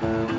Parker.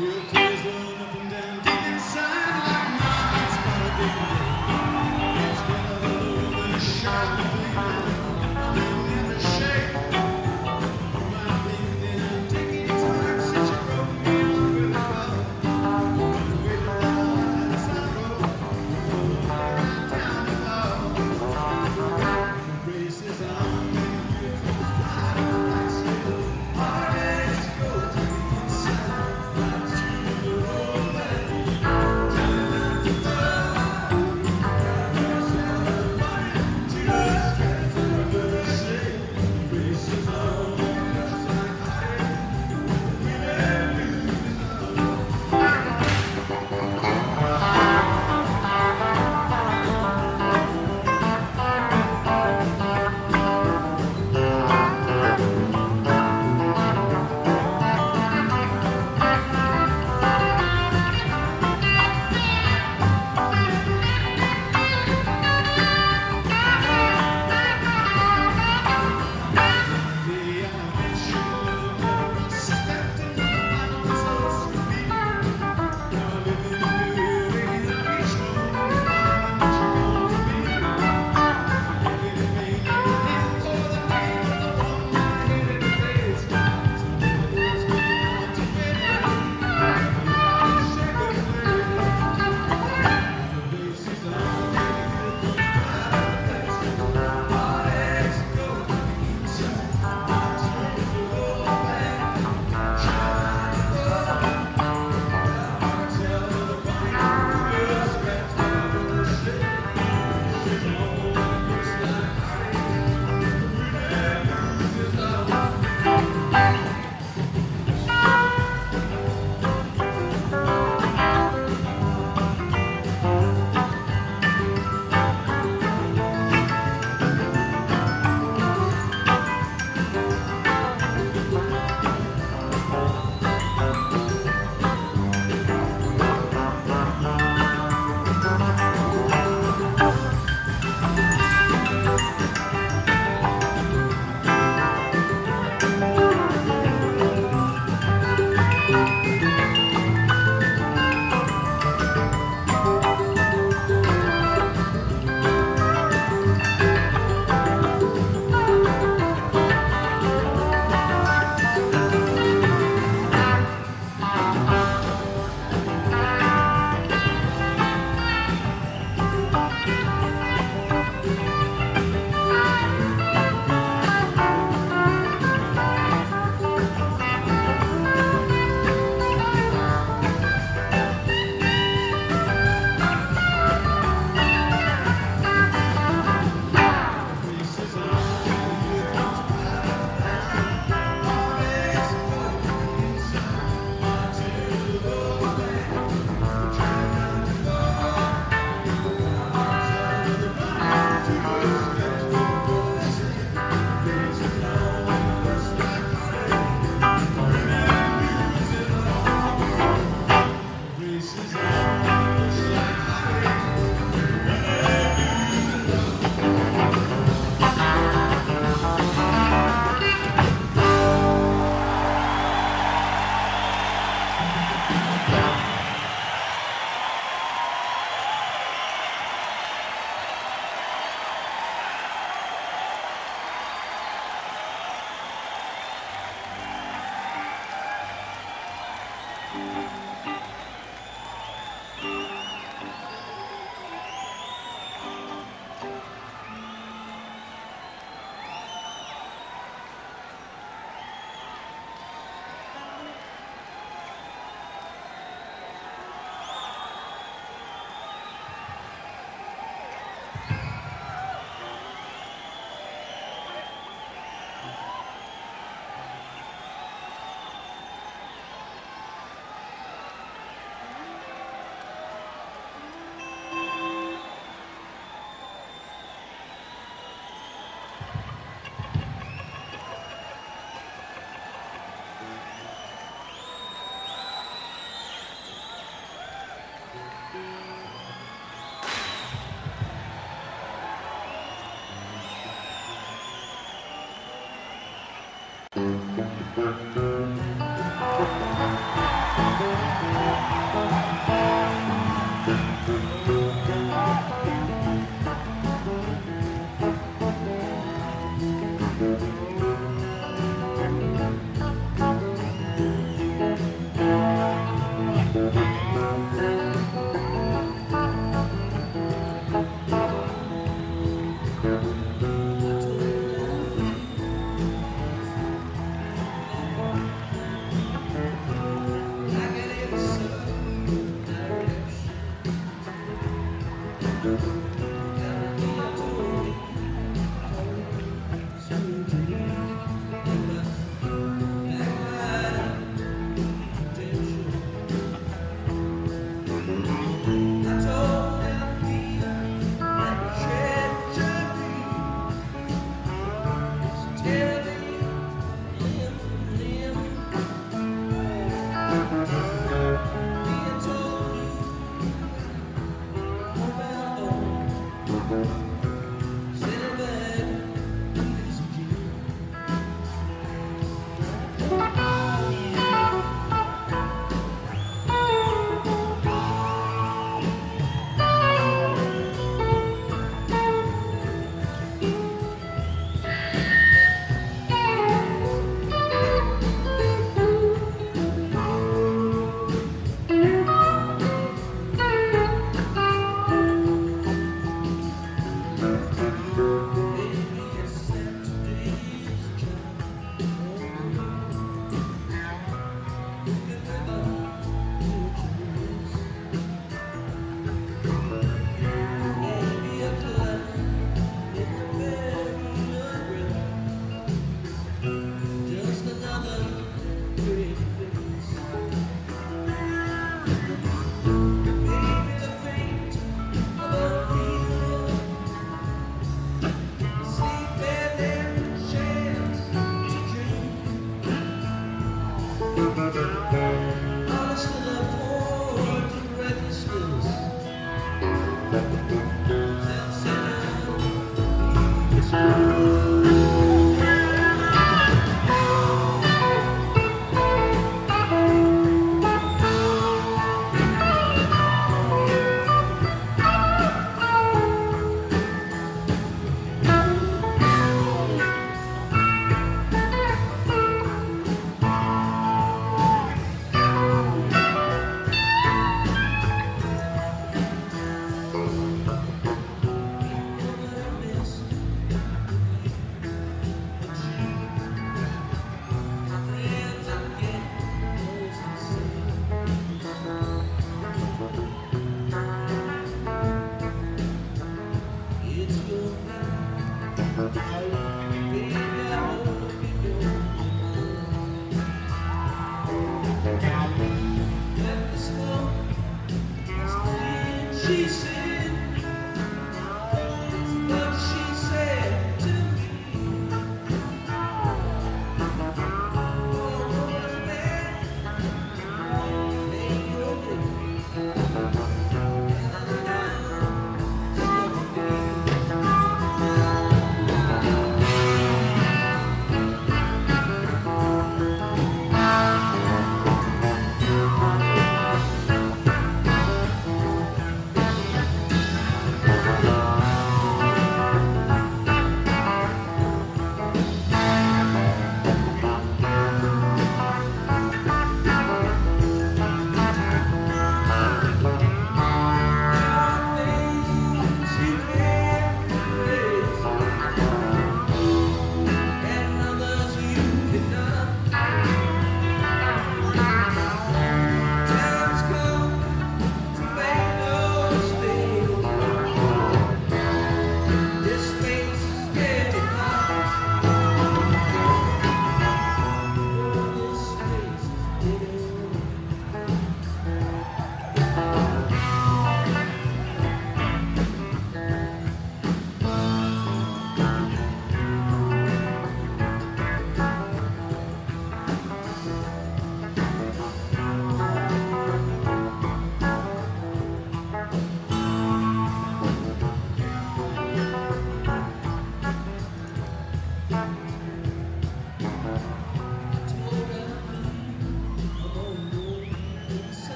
Thank you.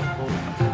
Thank you.